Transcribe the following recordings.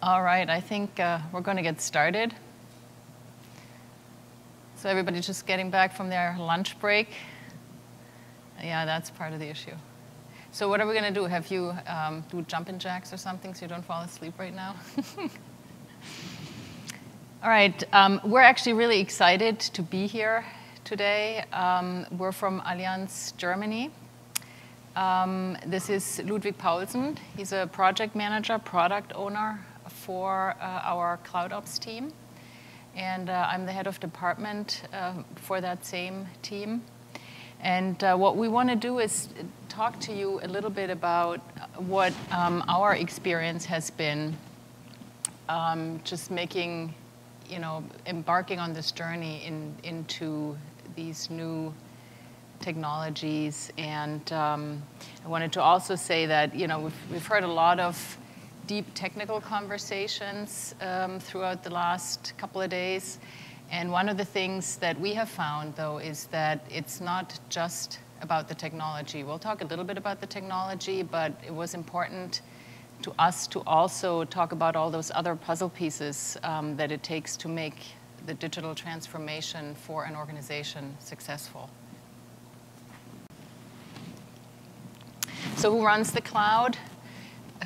All right, I think uh, we're going to get started. So everybody's just getting back from their lunch break. Yeah, that's part of the issue. So what are we going to do? Have you um, do jumping jacks or something so you don't fall asleep right now? All right, um, we're actually really excited to be here today. Um, we're from Allianz Germany. Um, this is Ludwig Paulsen. He's a project manager, product owner for uh, our CloudOps team. And uh, I'm the head of department uh, for that same team. And what we want to do is talk to you a little bit about what um, our experience has been um, just making, you know, embarking on this journey in, into these new technologies. And um, I wanted to also say that, you know, we've, we've heard a lot of deep technical conversations um, throughout the last couple of days. And one of the things that we have found, though, is that it's not just about the technology. We'll talk a little bit about the technology, but it was important to us to also talk about all those other puzzle pieces um, that it takes to make the digital transformation for an organization successful. So who runs the cloud?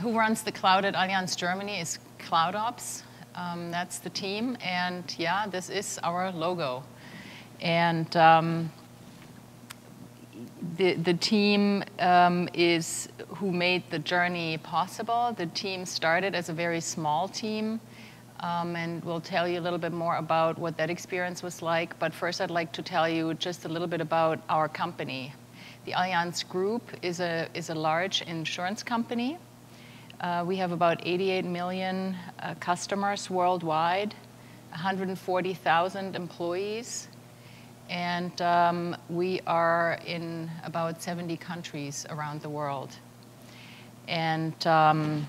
Who runs the cloud at Allianz Germany is CloudOps. Um, that's the team. And yeah, this is our logo. And um, the, the team um, is who made the journey possible. The team started as a very small team. Um, and we'll tell you a little bit more about what that experience was like. But first, I'd like to tell you just a little bit about our company. The Allianz Group is a, is a large insurance company. Uh, we have about 88 million uh, customers worldwide, 140,000 employees, and um, we are in about 70 countries around the world. And um,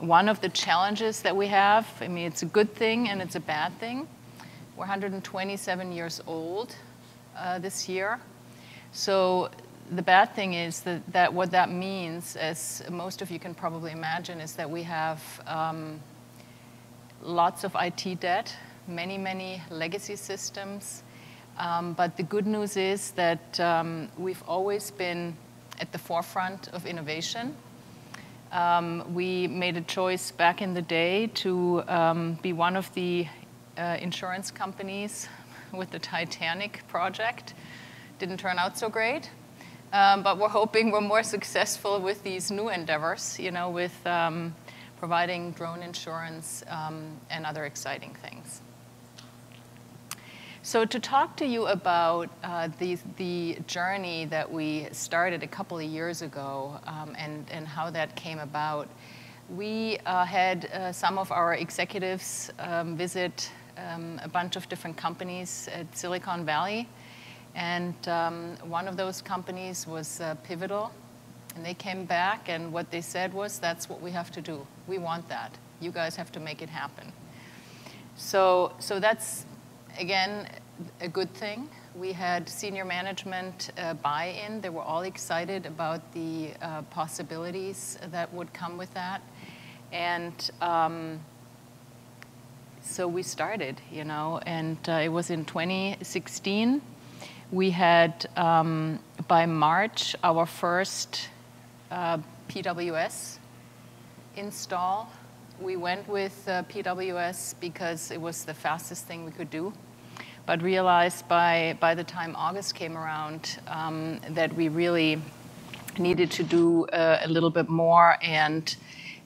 one of the challenges that we have, I mean, it's a good thing and it's a bad thing. We're 127 years old uh, this year. So the bad thing is that, that what that means, as most of you can probably imagine, is that we have um, lots of IT debt, many, many legacy systems. Um, but the good news is that um, we've always been at the forefront of innovation. Um, we made a choice back in the day to um, be one of the uh, insurance companies with the Titanic project. Didn't turn out so great. Um, but we're hoping we're more successful with these new endeavors, you know, with um, providing drone insurance um, and other exciting things. So to talk to you about uh, the, the journey that we started a couple of years ago um, and, and how that came about, we uh, had uh, some of our executives um, visit um, a bunch of different companies at Silicon Valley and um, one of those companies was uh, Pivotal. And they came back, and what they said was, that's what we have to do. We want that. You guys have to make it happen. So, so that's, again, a good thing. We had senior management uh, buy in. They were all excited about the uh, possibilities that would come with that. And um, so we started, you know, and uh, it was in 2016 we had, um, by March, our first uh, PWS install. We went with uh, PWS because it was the fastest thing we could do, but realized by, by the time August came around um, that we really needed to do uh, a little bit more and,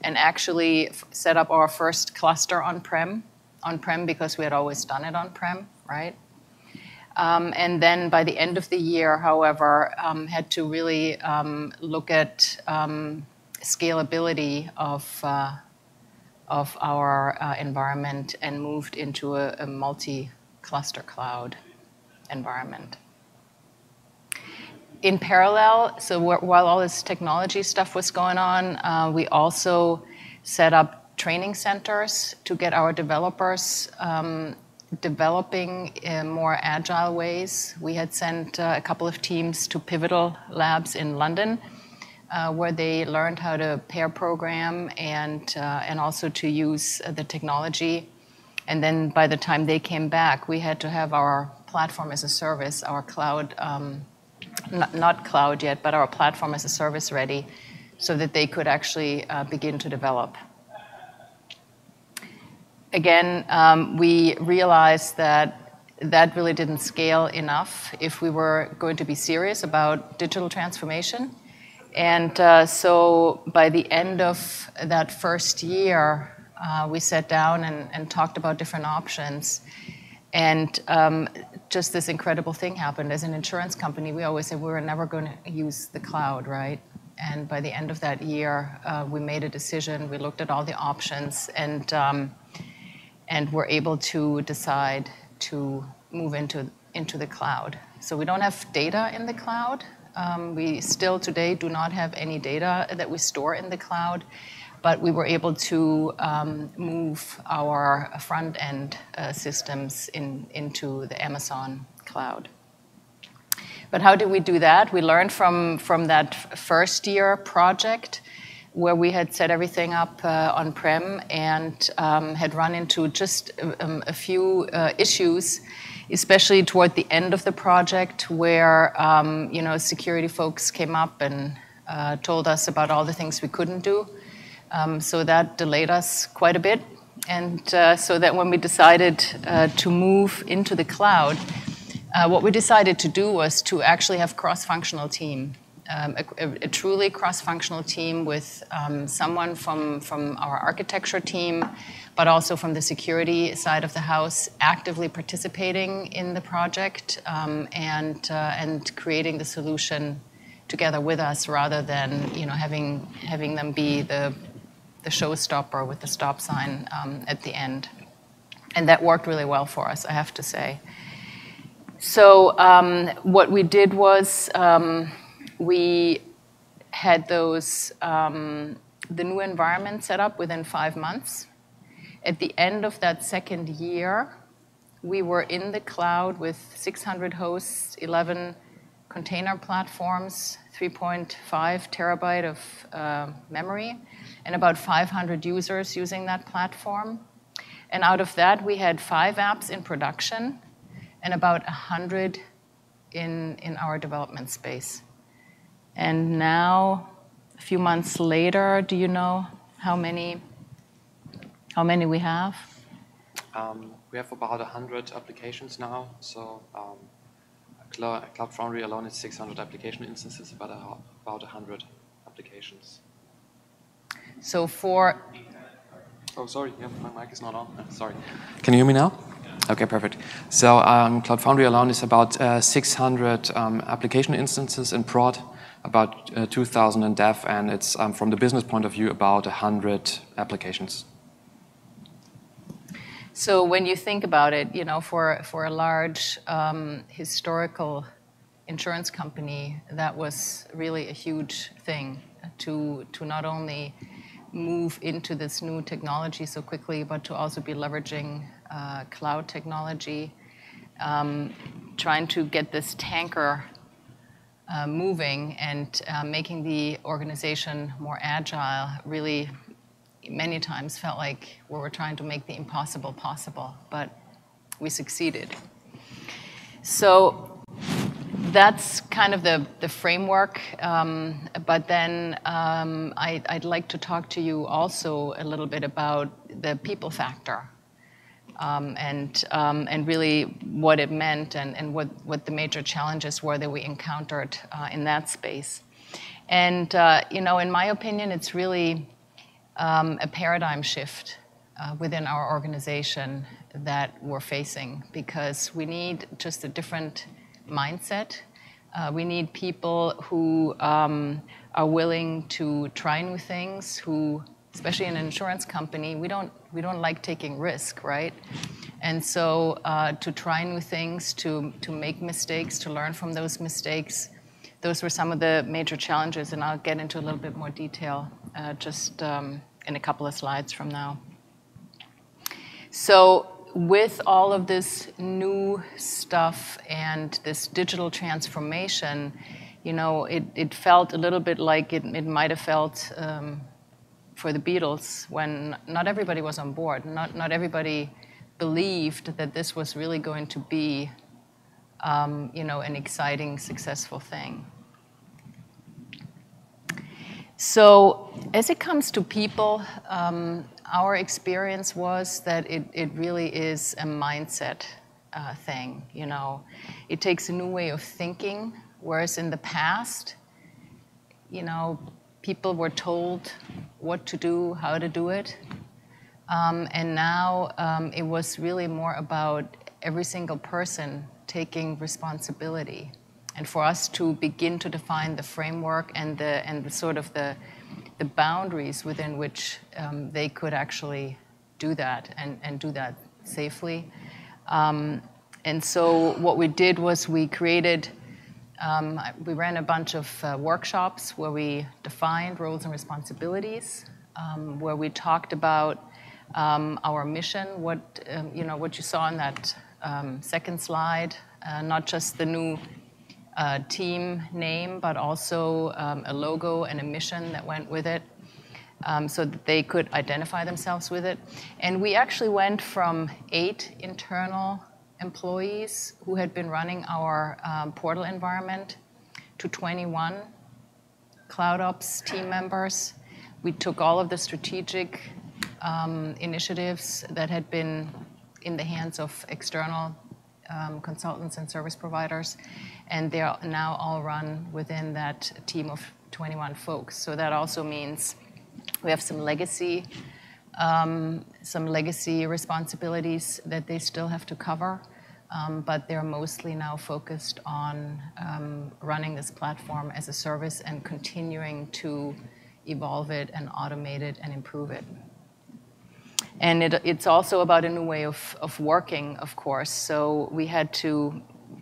and actually set up our first cluster on-prem, on-prem because we had always done it on-prem, right? Um, and then by the end of the year, however, um, had to really um, look at um, scalability of, uh, of our uh, environment and moved into a, a multi-cluster cloud environment. In parallel, so while all this technology stuff was going on, uh, we also set up training centers to get our developers um, developing in more agile ways. We had sent uh, a couple of teams to Pivotal Labs in London uh, where they learned how to pair program and, uh, and also to use the technology. And then by the time they came back, we had to have our platform as a service, our cloud, um, not, cloud yet, but our platform as a service ready so that they could actually begin to develop. Again, um, we realized that that really didn't scale enough if we were going to be serious about digital transformation. And uh, so by the end of that first year, uh, we sat down and, talked about different options. And um, just this incredible thing happened. As an insurance company, we always said we were never going to use the cloud, right? And by the end of that year, uh, we made a decision. We looked at all the options, and um, and we're able to decide to move into into the cloud. So we don't have data in the cloud. Um, we still today do not have any data that we store in the cloud, but we were able to um, move our front end uh, systems in, into the Amazon cloud. But how did we do that? We learned from, from that first year project where we had set everything up uh, on prem and um, had run into just um, a few uh, issues especially toward the end of the project where um, you know security folks came up and uh, told us about all the things we couldn't do. Um, so that delayed us quite a bit. And uh, so that when we decided uh, to move into the cloud uh, what we decided to do was to actually have cross-functional team um, a, a, truly cross-functional team with um, someone from, from our architecture team, but also from the security side of the house, actively participating in the project um, and, uh, and creating the solution together with us rather than you know, having, having them be the, the showstopper with the stop sign um, at the end. And that worked really well for us, I have to say. So um, what we did was um, we had those um, the new environment set up within five months. At the end of that second year, we were in the cloud with 600 hosts, 11 container platforms, 3.5 terabyte of uh, memory, and about 500 users using that platform. And out of that, we had five apps in production and about 100 in, in our development space. And now, a few months later, do you know how many, how many we have? Um, we have about 100 applications now. So um, Cloud Foundry alone is 600 application instances, but about 100 applications. So for... Oh, sorry, yeah, my mic is not on. Uh, sorry. Can you hear me now? Okay, perfect. So um, Cloud Foundry alone is about uh, 600 um, application instances in prod about uh, 2,000 in dev, and it's um, from the business point of view about 100 applications. So when you think about it, you know, for for a large um, historical insurance company, that was really a huge thing to to not only move into this new technology so quickly, but to also be leveraging uh, cloud technology, um, trying to get this tanker uh, moving and uh, making the organization more agile really many times felt like we were trying to make the impossible possible, but we succeeded. So that's kind of the, the framework. Um, but then um, I, I'd like to talk to you also a little bit about the people factor um, and, um, and really what it meant and, and what, what the major challenges were that we encountered uh, in that space. And, uh, you know, in my opinion, it's really um, a paradigm shift uh, within our organization that we're facing because we need just a different mindset. Uh, we need people who um, are willing to try new things, who especially in an insurance company, we don't we don't like taking risk, right? And so uh, to try new things, to to make mistakes, to learn from those mistakes, those were some of the major challenges, and I'll get into a little bit more detail uh, just um, in a couple of slides from now. So with all of this new stuff and this digital transformation, you know, it, it felt a little bit like it, it might have felt um, for the Beatles when not everybody was on board. Not, not everybody believed that this was really going to be, um, you know, an exciting, successful thing. So as it comes to people, um, our experience was that it, it really is a mindset uh, thing. You know, it takes a new way of thinking, whereas in the past, you know, people were told what to do, how to do it, um, and now um, it was really more about every single person taking responsibility and for us to begin to define the framework and the, and the sort of the, the boundaries within which um, they could actually do that and, and do that safely. Um, and so what we did was we created, um, we ran a bunch of uh, workshops where we defined roles and responsibilities, um, where we talked about um, our mission, what, um, you know, what you saw on that second slide, uh, not just the new uh, team name, but also um, a logo and a mission that went with it. Um, so that they could identify themselves with it. And we actually went from eight internal employees who had been running our um, portal environment to 21 Cloud Ops team members. We took all of the strategic um, initiatives that had been in the hands of external um, consultants and service providers, and they're now all run within that team of 21 folks. So that also means we have some legacy, um, some legacy responsibilities that they still have to cover, um, but they're mostly now focused on um, running this platform as a service and continuing to evolve it and automate it and improve it. And it, it's also about a new way of, of working, of course. So we had to,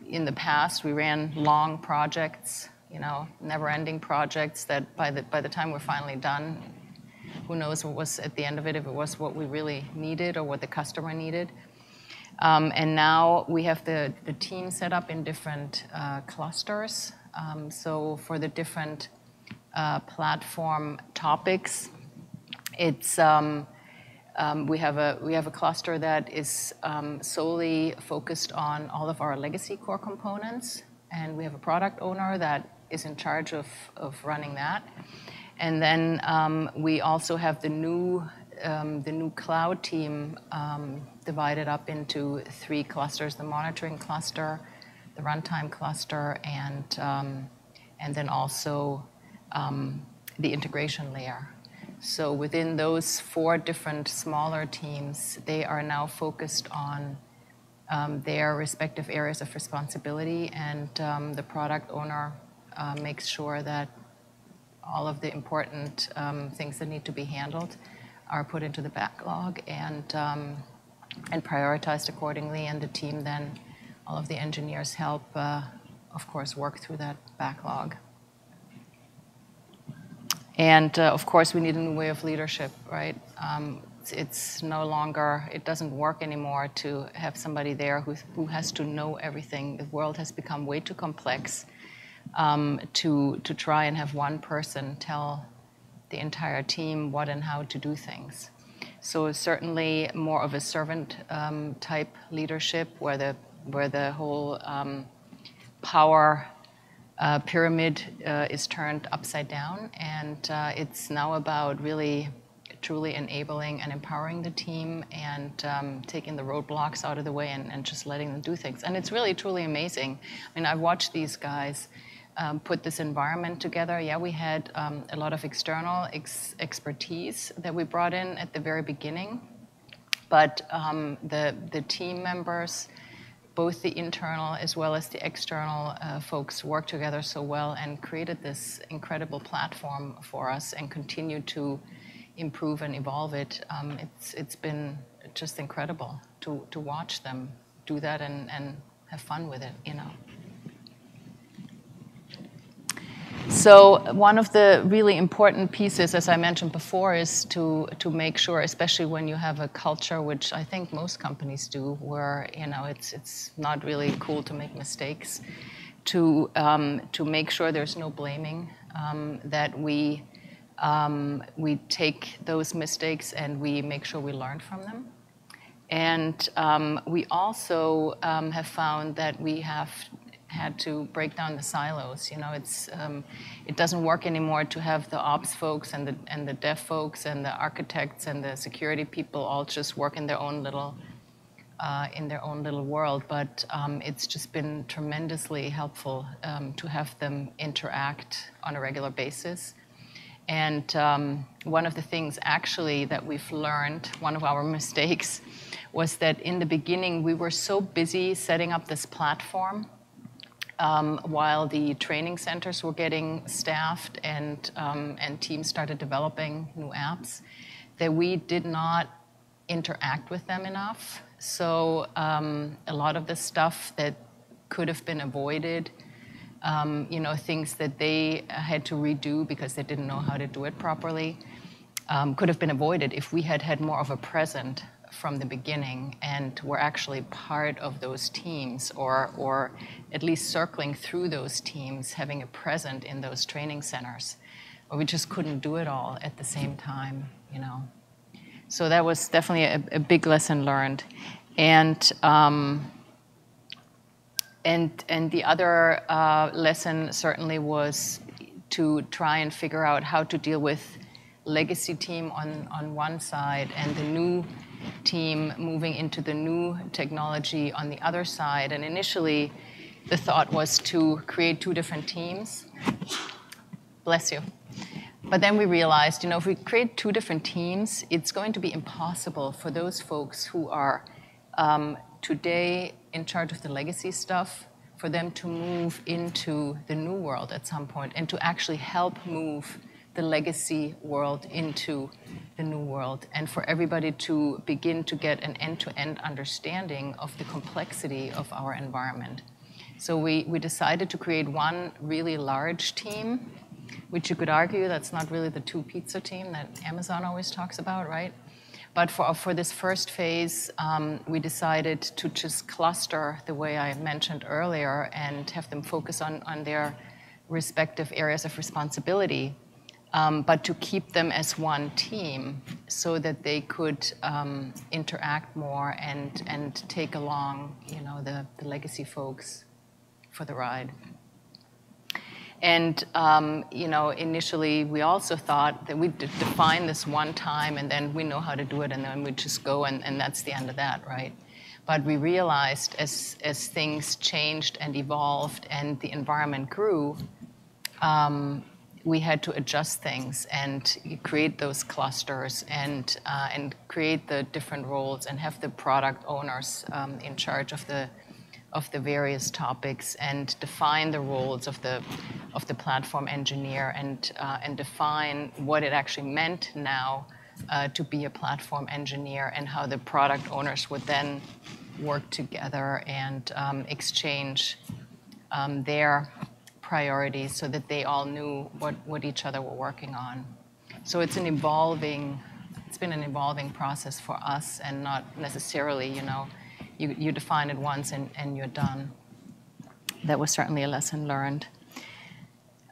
in the past, we ran long projects, you know, never-ending projects that by the, by the time we're finally done, who knows what was at the end of it, if it was what we really needed or what the customer needed. Um, and now we have the, the team set up in different uh, clusters. Um, so for the different uh, platform topics, it's um, um, we have a we have a cluster that is um, solely focused on all of our legacy core components, and we have a product owner that is in charge of running that. And then um, we also have the new um, the new cloud team divided up into three clusters: the monitoring cluster, the runtime cluster, and and then also the integration layer. So within those four different smaller teams, they are now focused on um, their respective areas of responsibility, and um, the product owner uh, makes sure that all of the important um, things that need to be handled are put into the backlog and um, and prioritized accordingly. And the team then, all of the engineers help, uh, of course, work through that backlog. And uh, of course, we need a new way of leadership, right? Um, it's, it's, no longer, it doesn't work anymore to have somebody there who, who has to know everything. The world has become way too complex um, to, to try and have one person tell the entire team what and how to do things. So certainly more of a servant um, type leadership where the, where the whole um, power uh, pyramid uh, is turned upside down, and uh, it's now about really truly enabling and empowering the team and um, taking the roadblocks out of the way and, and, just letting them do things. And it's really truly amazing. I mean, I've watched these guys um, put this environment together. Yeah, we had um, a lot of external ex expertise that we brought in at the very beginning, but um, the the team members both the internal as well as the external uh, folks worked together so well and created this incredible platform for us and continue to improve and evolve it. Um, it's, it's been just incredible to, to watch them do that and, and have fun with it, you know. So one of the really important pieces, as I mentioned before, is to to make sure, especially when you have a culture, which I think most companies do, where you know it's it's not really cool to make mistakes, to, um, to make sure there's no blaming, um, that we, um, we take those mistakes and we make sure we learn from them. And um, we also um, have found that we have had to break down the silos. You know, it's, um, it doesn't work anymore to have the ops folks and the, and the dev folks and the architects and the security people all just work in their own little uh, in their own little world, but um, it's just been tremendously helpful um, to have them interact on a regular basis. And um, one of the things actually that we've learned, one of our mistakes, was that in the beginning we were so busy setting up this platform um, while the training centers were getting staffed and, um, and teams started developing new apps that we did not interact with them enough. So um, a lot of the stuff that could have been avoided, um, you know, things that they had to redo because they didn't know how to do it properly, um, could have been avoided if we had had more of a present from the beginning and were actually part of those teams or, or at least circling through those teams, having a present in those training centers. But we just couldn't do it all at the same time, you know. So that was definitely a, a big lesson learned. And, um, and, and the other uh, lesson certainly was to try and figure out how to deal with legacy team on, on one side and the new team moving into the new technology on the other side. And initially, the thought was to create two different teams. Bless you. But then we realized, you know, if we create two different teams, it's going to be impossible for those folks who are um, today in charge of the legacy stuff for them to move into the new world at some point and to actually help move the legacy world into the new world and for everybody to begin to get an end-to-end understanding of the complexity of our environment. So we, we decided to create one really large team, which you could argue that's not really the two pizza team that Amazon always talks about, right? But for, for this first phase, um, we decided to just cluster the way I mentioned earlier and have them focus on, on their respective areas of responsibility um, but to keep them as one team so that they could um, interact more and, and take along, you know, the, the legacy folks for the ride. And um, you know, initially we also thought that we'd define this one time and then we know how to do it and then we just go and, and that's the end of that, right? But we realized as, as things changed and evolved and the environment grew, um, we had to adjust things and create those clusters and, uh, and create the different roles and have the product owners um, in charge of the, of the various topics and define the roles of the, of the platform engineer and, uh, and define what it actually meant now uh, to be a platform engineer and how the product owners would then work together and um, exchange um, their priorities so that they all knew what, what each other were working on. So it's an evolving, it's been an evolving process for us and not necessarily, you know, you, you define it once and, and you're done. That was certainly a lesson learned.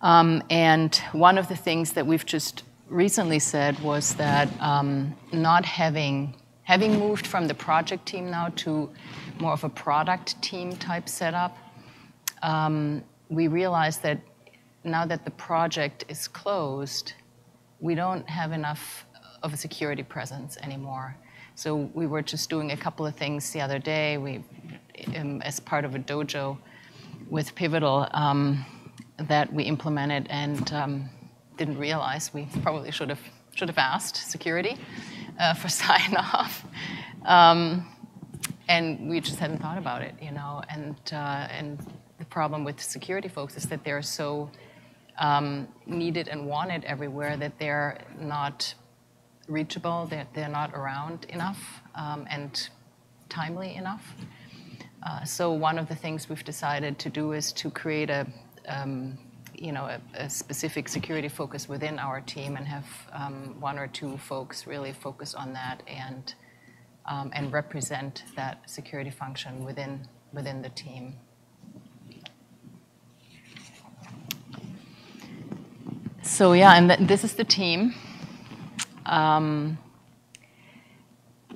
Um, and one of the things that we've just recently said was that um, not having, having moved from the project team now to more of a product team type setup, um, we realized that now that the project is closed, we don't have enough of a security presence anymore. So we were just doing a couple of things the other day. We, um, as part of a dojo with Pivotal um, that we implemented and um, didn't realize we probably should have should have asked security uh, for sign off. Um, and we just hadn't thought about it, you know, and uh, and problem with security folks is that they're so um, needed and wanted everywhere that they're not reachable, they're, they're not around enough um, and timely enough. Uh, so one of the things we've decided to do is to create a, um, you know, a, a, specific security focus within our team and have um, one or two folks really focus on that and um, and represent that security function within within the team. So yeah, and th this is the team. Um,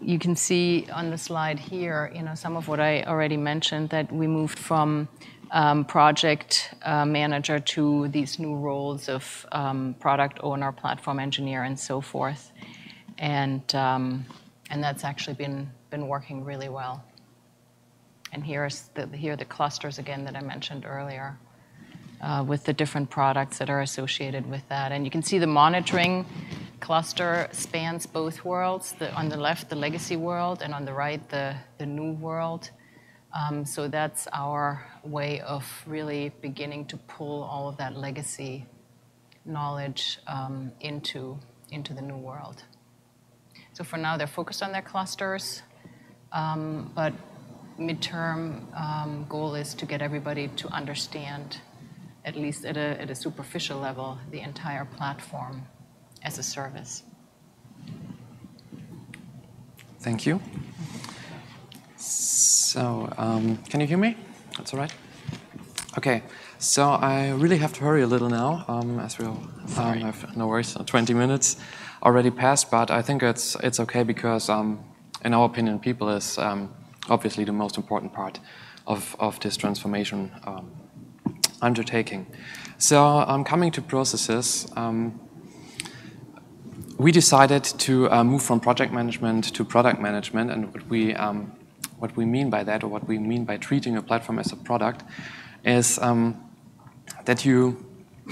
you can see on the slide here, you know, some of what I already mentioned, that we moved from um, project uh, manager to these new roles of um, product owner, platform engineer, and so forth. And, um, and that's actually been, been working really well. And here's the, here are the clusters again that I mentioned earlier uh, with the different products that are associated with that. And you can see the monitoring cluster spans both worlds. The, on the left, the legacy world, and on the right, the, the new world. Um, so that's our way of really beginning to pull all of that legacy knowledge um, into, into the new world. So for now, they're focused on their clusters, um, but midterm goal is to get everybody to understand, at least at a, at a superficial level, the entire platform as a service. Thank you. So, um, can you hear me? That's all right. Okay. So I really have to hurry a little now, um, as we'll um, have no worries. 20 minutes already passed, but I think it's it's okay because, um, in our opinion, people is um, obviously the most important part of of this transformation um, undertaking. So, um, coming to processes we decided to uh, move from project management to product management, and what we um, what we mean by that, or what we mean by treating a platform as a product, is um, that you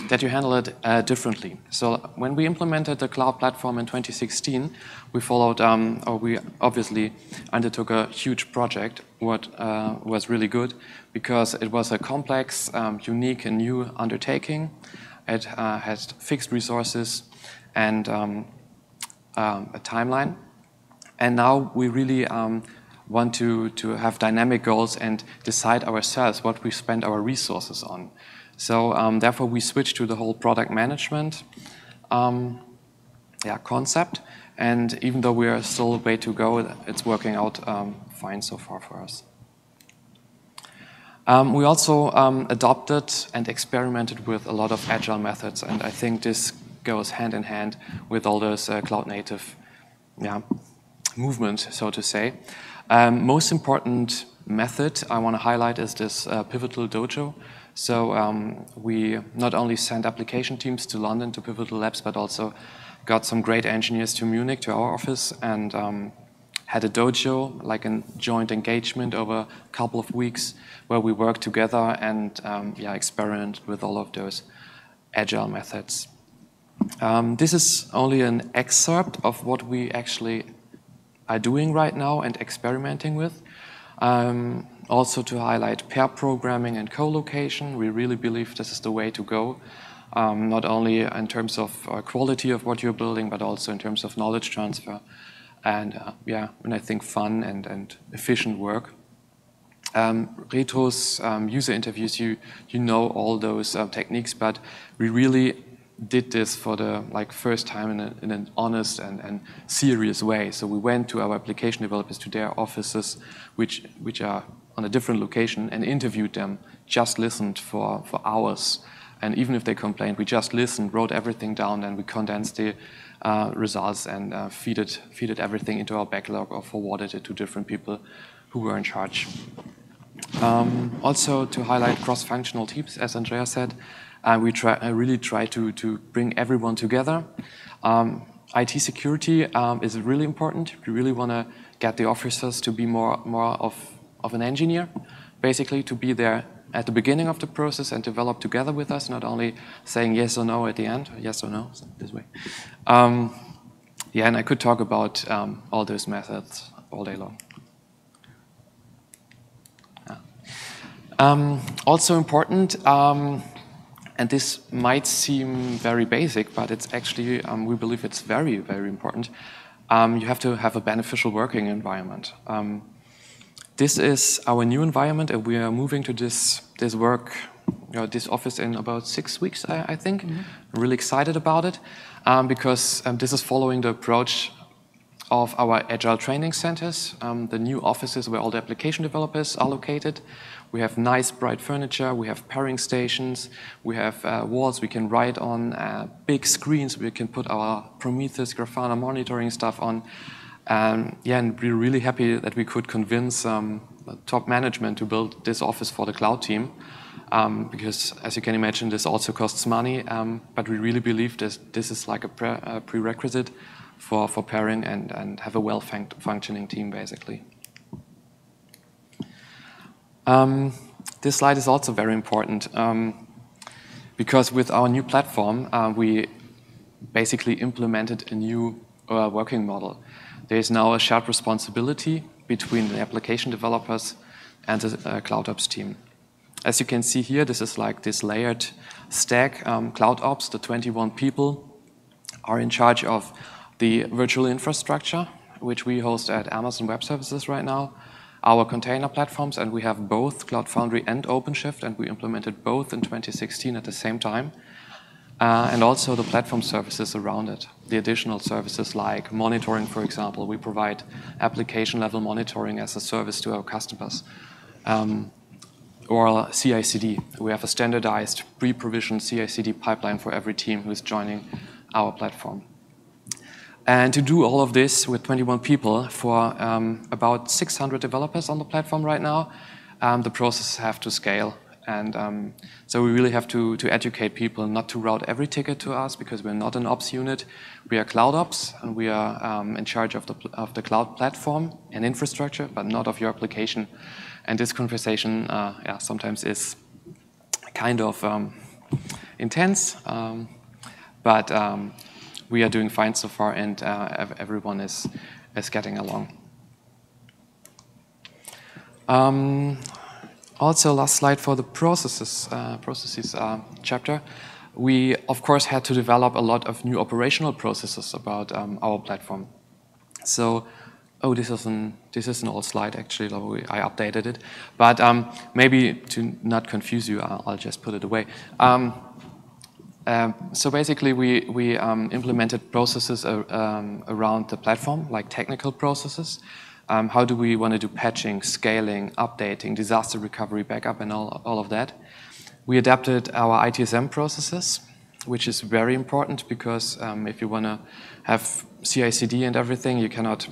that you handle it uh, differently. So when we implemented the cloud platform in 2016, we followed, um, or we obviously undertook a huge project. What uh, was really good because it was a complex, um, unique, and new undertaking. It uh, had fixed resources and um, um, a timeline. And now we really um, want to, to have dynamic goals and decide ourselves what we spend our resources on. So um, therefore, we switch to the whole product management um, yeah, concept. And even though we are still a way to go, it's working out um, fine so far for us. Um, we also um, adopted and experimented with a lot of agile methods, and I think this goes hand in hand with all those uh, cloud native yeah, movements, so to say. Um, most important method I want to highlight is this uh, Pivotal Dojo. So um, we not only send application teams to London to Pivotal Labs, but also got some great engineers to Munich to our office and um, had a dojo, like a joint engagement over a couple of weeks where we worked together and um, yeah, experiment with all of those agile methods. Um, this is only an excerpt of what we actually are doing right now and experimenting with. Um, also to highlight pair programming and co-location, we really believe this is the way to go. Um, not only in terms of uh, quality of what you're building, but also in terms of knowledge transfer and uh, yeah, and I think fun and, and efficient work. Um, Retro's um, user interviews, you you know all those uh, techniques, but we really did this for the like first time in, a, in, an honest and, and serious way. So we went to our application developers to their offices, which which are on a different location, and interviewed them. Just listened for for hours, and even if they complained, we just listened, wrote everything down, and we condensed the uh, results and uh, feeded feeded everything into our backlog or forwarded it to different people who were in charge. Um, also to highlight cross-functional teams, as Andrea said, and we try, I really try to, to bring everyone together. Um, IT security um, is really important. We really want to get the officers to be more, more of, of an engineer, basically to be there at the beginning of the process and develop together with us, not only saying yes or no at the end, yes or no, this way. Um, yeah, and I could talk about um, all those methods all day long. Yeah. Um, also important, um, and this might seem very basic, but it's actually, um, we believe it's very, very important. Um, you have to have a beneficial working environment. This is our new environment, and we are moving to this, this work, you know, this office in about six weeks, I, I think. Mm -hmm. Really excited about it um, because um, this is following the approach of our agile training centers, um, the new offices where all the application developers are located. We have nice, bright furniture. We have pairing stations. We have uh, walls we can write on, uh, big screens we can put our Prometheus Grafana monitoring stuff on. Um, yeah, and we're really happy that we could convince um, top management to build this office for the cloud team. Um, because, as you can imagine, this also costs money. Um, but we really believe this, this is like a, pre a prerequisite for, for pairing and, and have a well functioning team, basically. Um, this slide is also very important um, because with our new platform, uh, we basically implemented a new uh, working model. There is now a shared responsibility between the application developers and the uh, CloudOps team. As you can see here, this is like this layered stack. Um, CloudOps, the 21 people, are in charge of the virtual infrastructure, which we host at Amazon Web Services right now our container platforms, and we have both Cloud Foundry and OpenShift, and we implemented both in 2016 at the same time. Uh, and also the platform services around it, the additional services like monitoring, for example. We provide application level monitoring as a service to our customers. Um, or CI CD. We have a standardized pre provisioned CI CD pipeline for every team who is joining our platform. And to do all of this with 21 people for um, about 600 developers on the platform right now, um, the processes have to scale. And um, so we really have to, to educate people not to route every ticket to us because we're not an ops unit. We are cloud ops and we are um, in charge of the, of the cloud platform and infrastructure, but not of your application. And this conversation uh, yeah, sometimes is kind of um, intense, um, but we are doing fine so far, and uh, everyone is is getting along. Also, last slide for the processes uh, processes uh, chapter. We of course had to develop a lot of new operational processes about um, our platform. So. Oh, this is an this is an old slide actually. I updated it, but um, maybe to not confuse you, I'll, just put it away. Um, um, so basically, we, we um, implemented processes um, around the platform, like technical processes. Um, how do we want to do patching, scaling, updating, disaster recovery, backup, and all, all of that? We adapted our ITSM processes, which is very important because um, if you want to have CI/CD and everything, you cannot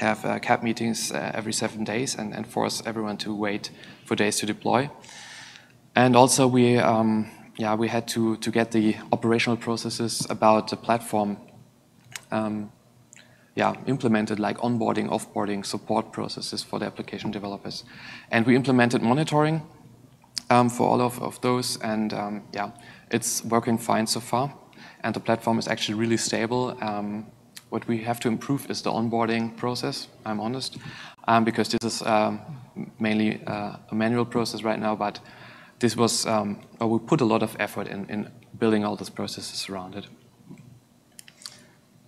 have uh, CAB meetings uh, every seven days and, and, force everyone to wait for days to deploy. And also, we um, yeah, we had to, to get the operational processes about the platform um, yeah, implemented like onboarding, offboarding, support processes for the application developers. And we implemented monitoring um, for all of, of those, and um, yeah, it's working fine so far. And the platform is actually really stable. Um, what we have to improve is the onboarding process, I'm honest, um, because this is um, mainly uh, a manual process right now, but this was, um, we put a lot of effort in, in building all those processes around it.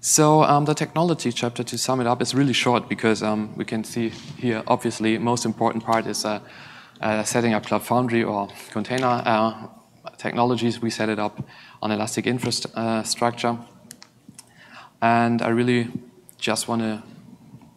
So um, the technology chapter, to sum it up, is really short because um, we can see here, obviously, most important part is uh, uh, setting up Cloud Foundry or container uh, technologies. We set it up on Elastic infrastructure. And I really just want to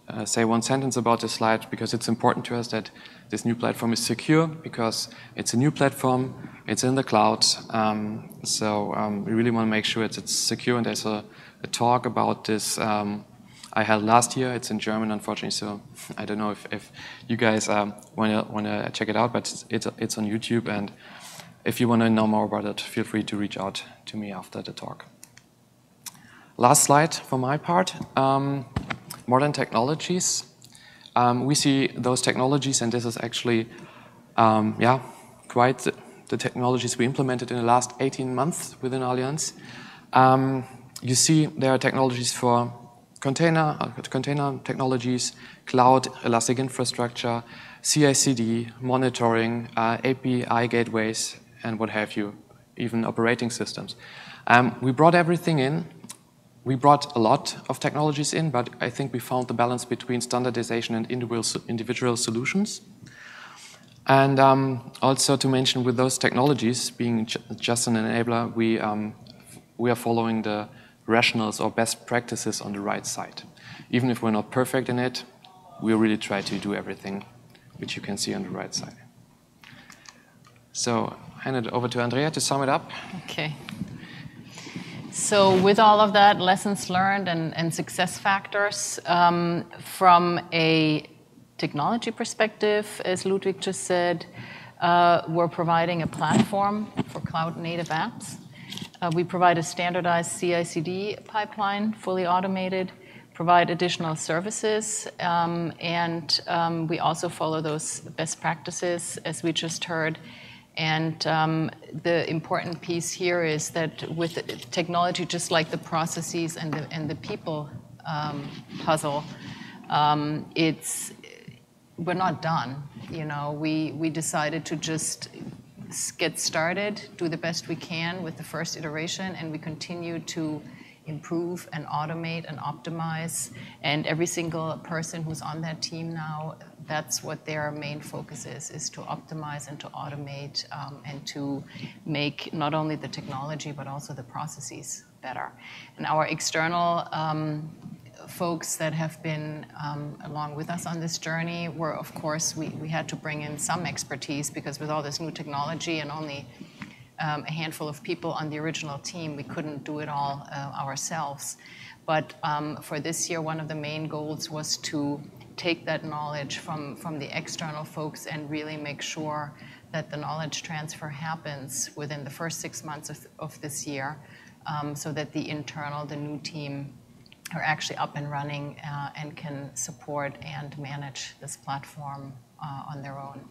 uh, say one sentence about this slide because it's important to us that this new platform is secure because it's a new platform, it's in the cloud. Um, so um, we really want to make sure it's, it's secure. And there's a, a talk about this um, I held last year. It's in German, unfortunately, so I don't know if, if you guys want to want to check it out, but it's, it's, it's on YouTube. And if you want to know more about it, feel free to reach out to me after the talk. Last slide for my part. Um, modern technologies um, we see those technologies, and this is actually, um, yeah, quite the, technologies we implemented in the last 18 months within Allianz. You see there are technologies for container, uh, container technologies, cloud, elastic infrastructure, CI/CD, monitoring, uh, API gateways, and what have you, even operating systems. Um, we brought everything in we brought a lot of technologies in, but I think we found the balance between standardization and individual solutions. And um, also to mention with those technologies being just an enabler, we, um, we are following the rationals or best practices on the right side. Even if we're not perfect in it, we really try to do everything, which you can see on the right side. So hand it over to Andrea to sum it up. Okay. So with all of that, lessons learned and, and success factors, um, from a technology perspective, as Ludwig just said, uh, we're providing a platform for cloud-native apps. Uh, we provide a standardized CI/CD pipeline, fully automated, provide additional services, um, and um, we also follow those best practices, as we just heard. And um, the important piece here is that with technology, just like the processes and the, people puzzle, it's we're not done. You know, we decided to just get started, do the best we can with the first iteration, and we continue to improve and automate and optimize. And every single person who's on that team now, that's what their main focus is, is to optimize and to automate um, and to make not only the technology, but also the processes better. And our external um, folks that have been um, along with us on this journey were, of course, we, we had to bring in some expertise because with all this new technology and only um, a handful of people on the original team, we couldn't do it all uh, ourselves. But um, for this year, one of the main goals was to take that knowledge from, from the external folks and really make sure that the knowledge transfer happens within the first six months of, of this year um, so that the internal, the new team are actually up and running uh, and can support and manage this platform uh, on their own.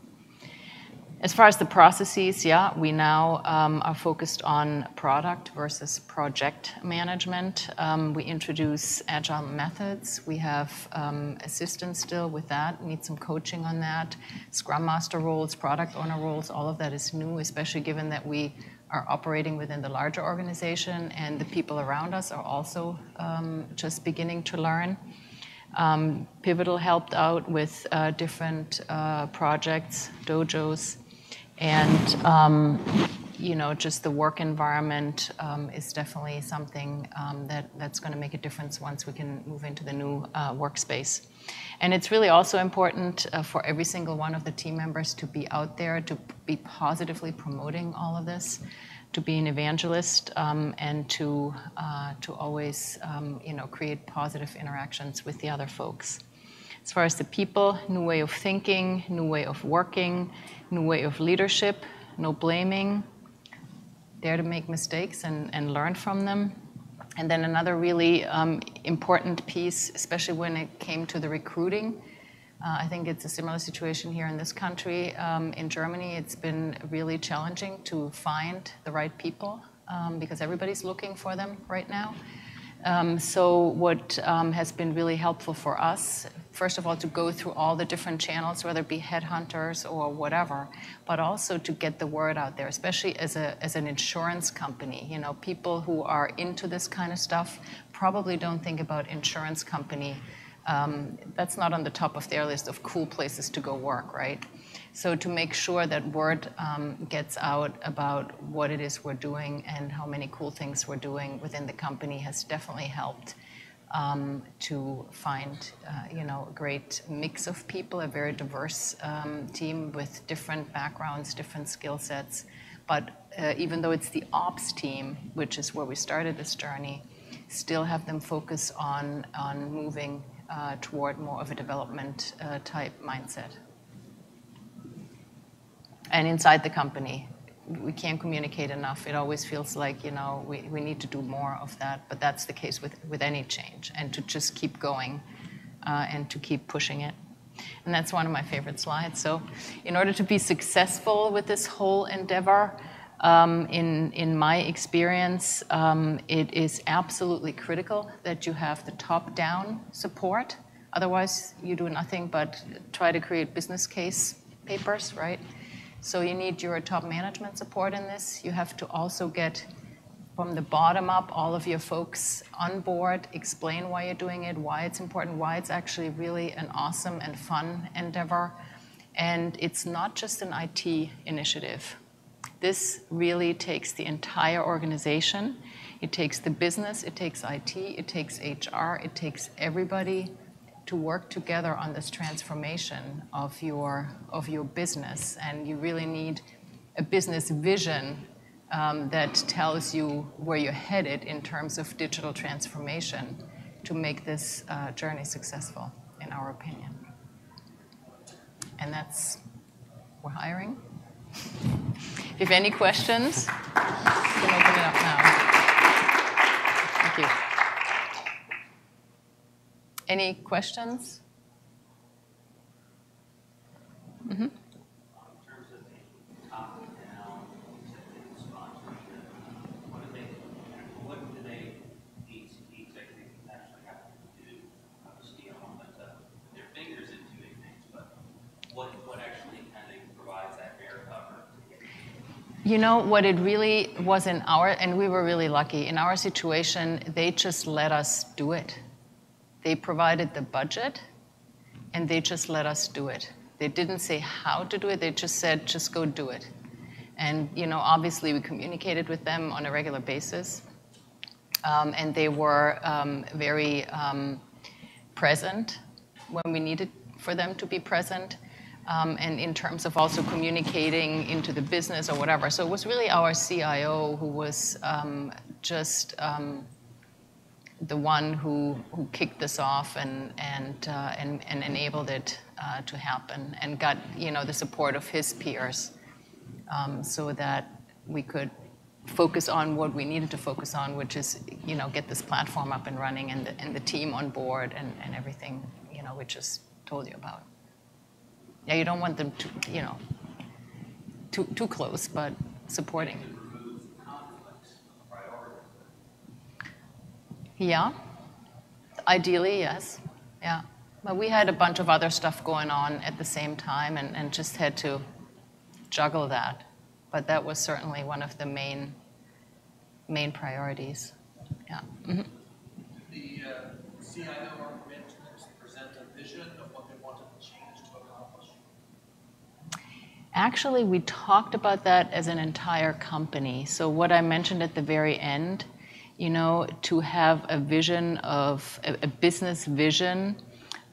As far as the processes, yeah, we now um, are focused on product versus project management. Um, we introduce agile methods. We have um, assistants still with that, need some coaching on that. Scrum master roles, product owner roles, all of that is new, especially given that we are operating within the larger organization, and the people around us are also um, just beginning to learn. Um, Pivotal helped out with uh, different uh, projects, dojos, and um, you know, just the work environment um, is definitely something um, that, that's going to make a difference once we can move into the new uh, workspace. And it's really also important uh, for every single one of the team members to be out there, to be positively promoting all of this, to be an evangelist, um, and to, uh, to always you know, create positive interactions with the other folks. As far as the people, new way of thinking, new way of working, new way of leadership, no blaming, dare to make mistakes and, and learn from them. And then another really um, important piece, especially when it came to the recruiting, uh, I think it's a similar situation here in this country. Um, in Germany, it's been really challenging to find the right people um, because everybody's looking for them right now. Um, so what um, has been really helpful for us, first of all, to go through all the different channels, whether it be headhunters or whatever, but also to get the word out there, especially as, a, as an insurance company. You know, people who are into this kind of stuff probably don't think about insurance company. Um, that's not on the top of their list of cool places to go work, right? So to make sure that word um, gets out about what it is we're doing and how many cool things we're doing within the company has definitely helped um, to find, uh, you know, a great mix of people, a very diverse um, team with different backgrounds, different skill sets. But uh, even though it's the ops team, which is where we started this journey, still have them focus on on moving uh, toward more of a development uh, type mindset and inside the company. We can't communicate enough. It always feels like, you know, we, we need to do more of that, but that's the case with, with any change, and to just keep going uh, and to keep pushing it. And that's one of my favorite slides. So, in order to be successful with this whole endeavor, um, in, in my experience, um, it is absolutely critical that you have the top down support. Otherwise, you do nothing but try to create business case papers, right? So you need your top management support in this. You have to also get from the bottom up all of your folks on board, explain why you're doing it, why it's important, why it's actually really an awesome and fun endeavor. And it's not just an IT initiative. This really takes the entire organization. It takes the business, it takes IT, it takes HR, it takes everybody to work together on this transformation of your, of your business. And you really need a business vision um, that tells you where you're headed in terms of digital transformation to make this uh, journey successful, in our opinion. And that's, we're hiring. If you have any questions, you can open it up now. Thank you. Any questions? Mm-hmm. You know, what it really was in our, and we were really lucky. In our situation, they just let us do it. They provided the budget, and they just let us do it. They didn't say how to do it, they just said, just go do it. And, you know, obviously, we communicated with them on a regular basis. Um, and they were um, very um, present when we needed for them to be present um, and in terms of also communicating into the business or whatever. So it was really our CIO who was um, just um, the one who, who kicked this off and, and, uh, and, and, enabled it uh, to happen and got you know, the support of his peers um, so that we could focus on what we needed to focus on, which is you know, get this platform up and running and the, and the team on board and, and everything you know, we just told you about. Yeah, you don't want them to, you know, too, too close, but supporting. Yeah, ideally, yes. Yeah. But we had a bunch of other stuff going on at the same time and, and just had to juggle that. But that was certainly one of the main main priorities. Yeah. Mm-hmm. The uh, CIO or mentors present a vision of what they wanted the change to accomplish. Actually, we talked about that as an entire company. So what I mentioned at the very end, you know, to have a vision of a, business vision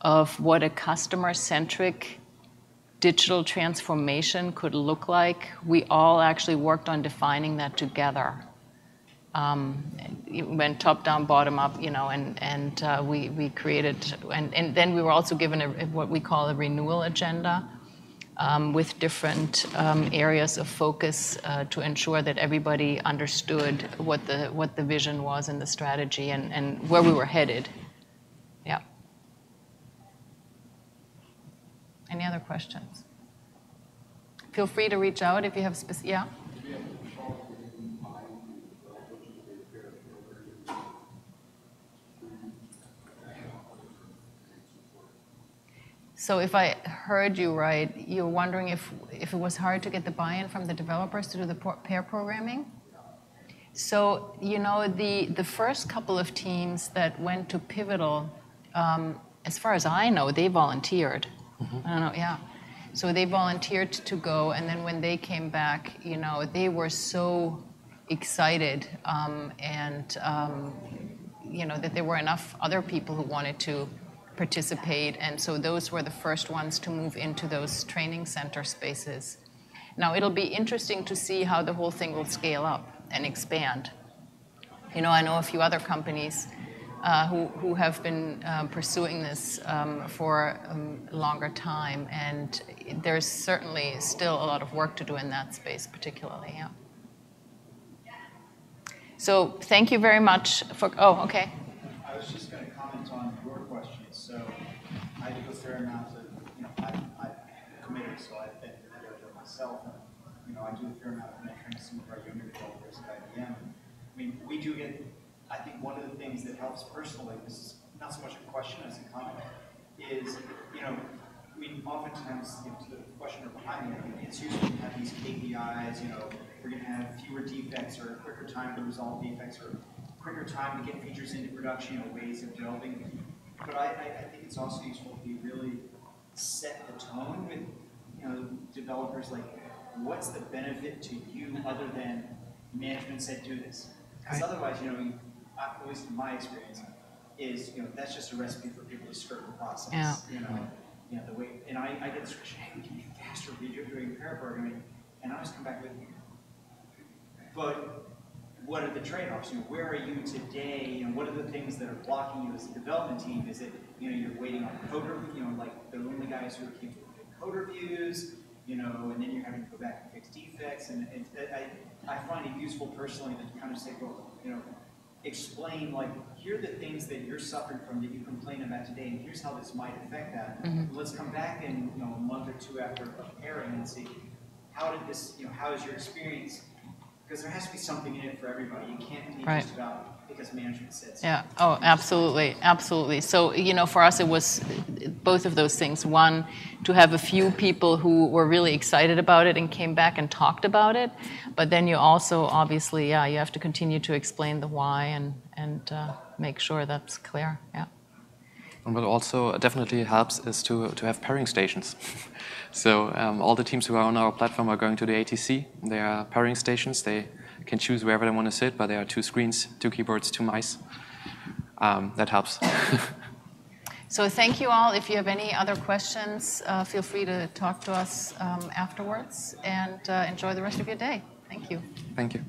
of what a customer-centric digital transformation could look like, we all actually worked on defining that together. Um, went top down, bottom up, you know, and, and uh, we, we created, and, and then we were also given a, what we call a renewal agenda, um, with different um, areas of focus uh, to ensure that everybody understood what the, what the vision was and the strategy and, and where we were headed. Yeah. Any other questions? Feel free to reach out if you have specific. Yeah. So if I heard you right, you're wondering if, if it was hard to get the buy-in from the developers to do the pair programming? So, you know, the, the first couple of teams that went to Pivotal, um, as far as I know, they volunteered. Mm-hmm. I don't know, yeah. So they volunteered to go, and then when they came back, you know, they were so excited um, and, um, you know, that there were enough other people who wanted to participate. And so those were the first ones to move into those training center spaces. Now it'll be interesting to see how the whole thing will scale up and expand. You know, I know a few other companies uh, who, who have been um, pursuing this um, for um, a longer time, and there's certainly still a lot of work to do in that space, particularly. Yeah. So thank you very much for. Oh, okay. I was just going to comment on your question. So I do a fair amount of, you know, I, I'm committed, so I've been there myself, and, you know, I do a fair amount of mentoring some of our younger developers at IBM. I mean, we do get, I think one of the things that helps personally, this is not so much a question as a comment, is, you know, we oftentimes, you know, to the questioner behind me, it's useful to have these KPIs, you know, we're going to have fewer defects or a quicker time to resolve defects or quicker time to get features into production, know, ways of developing but I, I, think it's also useful if you really set the tone with you know developers like what's the benefit to you other than management said do this Because otherwise, you know, you, at least in my experience, is, you know, that's just a recipe for people to skirt the process. Yeah. You know, you know, the way, and I, I get this question, hey, we can be faster, do doing pair programming, and I always come back with, but what are the trade-offs? You know, where are you today? Know, what are the things that are blocking you as a development team? Is it, you know, you're waiting on code review, you know, like the only guys who are capable of doing code reviews, you know, and then you're having to go back and fix defects. And it, I, I find it useful personally to kind of say, well, you know, explain like, here are the things that you're suffering from that you complain about today, and here's how this might affect that. Mm-hmm. Let's come back in, you know, a month or two after a pairing and see, how did this, you know, how is your experience? Because there has to be something in it for everybody. You can't be Right. just about because management said so. Yeah, oh, absolutely, absolutely. So, you know, for us, it was both of those things. One, to have a few people who were really excited about it and came back and talked about it. But then you also, obviously, yeah, you have to continue to explain the why and, and uh, make sure that's clear. Yeah. And what also definitely helps is to, to have pairing stations. so um, all the teams who are on our platform are going to the ATC. They are pairing stations. They can choose wherever they want to sit, but there are two screens, two keyboards, two mice. Um, that helps. So thank you all. If you have any other questions, uh, feel free to talk to us um, afterwards and uh, enjoy the rest of your day. Thank you. Thank you.